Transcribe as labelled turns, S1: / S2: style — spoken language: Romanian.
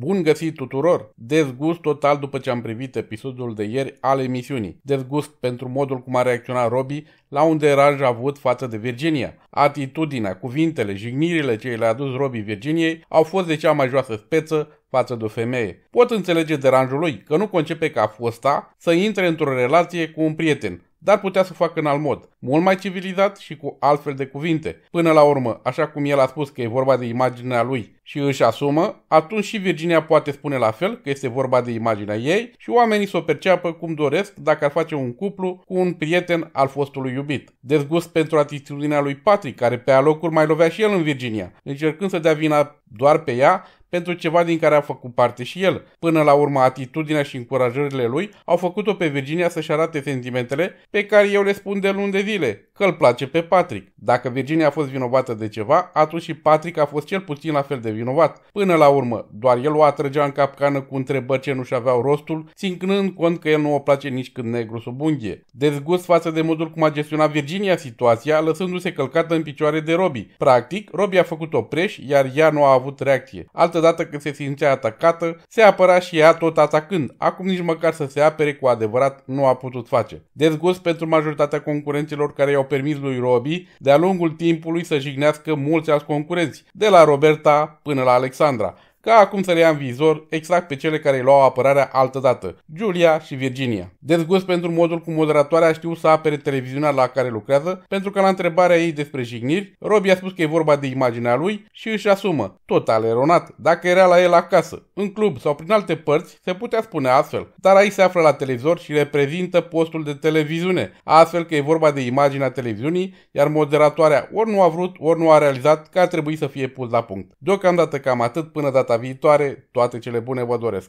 S1: Bun găsit tuturor! Dezgust total după ce am privit episodul de ieri al emisiunii. Dezgust pentru modul cum a reacționat Robbie la un deranj avut față de Virginia. Atitudinea, cuvintele, jignirile ce le-a adus Robbie Virginiei au fost de cea mai joasă speță față de o femeie. Pot înțelege deranjul lui, că nu concepe ca fosta să intre într-o relație cu un prieten, dar putea să facă în alt mod, mult mai civilizat și cu altfel de cuvinte. Până la urmă, așa cum el a spus că e vorba de imaginea lui și își asumă, atunci și Virginia poate spune la fel că este vorba de imaginea ei și oamenii să o perceapă cum doresc dacă ar face un cuplu cu un prieten al fostului iubit. Dezgust pentru atitudinea lui Patrick, care pe alocuri mai lovea și el în Virginia, încercând să dea vina doar pe ea pentru ceva din care a făcut parte și el. Până la urmă, atitudinea și încurajările lui au făcut-o pe Virginia să-și arate sentimentele pe care eu le spun de luni de zile, că îl place pe Patrick. Dacă Virginia a fost vinovată de ceva, atunci și Patrick a fost cel puțin la fel de vinovat. Până la urmă, doar el o atrăgea în capcană cu întrebări ce nu-și aveau rostul, ținând cont că el nu o place nici când negru sub unghie. Dezgust față de modul cum a gestionat Virginia situația, lăsându-se călcată în picioare de Robbie. Practic, Robbie a făcut-o preș, iar ea nu a avut reacție. Altă dată când se simțea atacată, se apăra și ea tot atacând. Acum nici măcar să se apere cu adevărat nu a putut face. Dezgust pentru majoritatea concurenților care i-au permis lui Robbie de-a lungul timpului să jignească mulți alți concurenți, de la Roberta până la Alexandra ca acum să le ia în vizor exact pe cele care îi luau apărarea altădată, Julia și Virginia. Dezgust pentru modul cum moderatoarea știu să apere televiziunea la care lucrează, pentru că la întrebarea ei despre jigniri, Robbie a spus că e vorba de imaginea lui și își asumă, total eronat, dacă era la el acasă, în club sau prin alte părți, se putea spune astfel, dar aici se află la televizor și reprezintă postul de televiziune, astfel că e vorba de imaginea televiziunii, iar moderatoarea ori nu a vrut, ori nu a realizat că ar trebui să fie pus la punct. Deocamdată cam atât până data viitoare, toate cele bune vă doresc!